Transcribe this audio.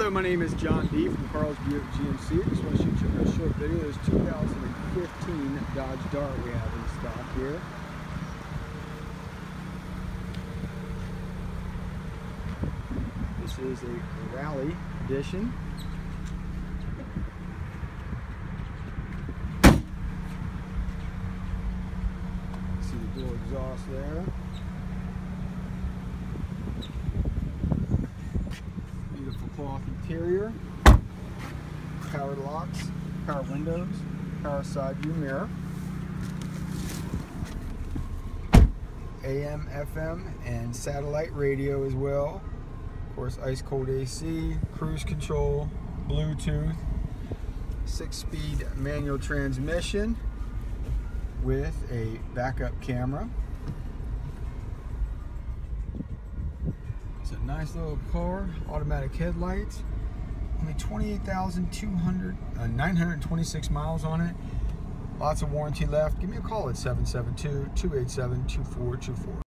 Hello, my name is John D. from Carl's Buick GMC. I just want to shoot you a short video. This 2015 Dodge Dart we have in stock here. This is a Rallye edition. See the dual exhaust there. Cloth interior. Power locks, power windows, power side view mirror. AM, FM, and satellite radio as well. Of course, ice cold AC, cruise control, Bluetooth, six speed manual transmission with a backup camera. Nice little car, automatic headlights. Only 28,200, uh, 926 miles on it. Lots of warranty left. Give me a call at 772 287 2424.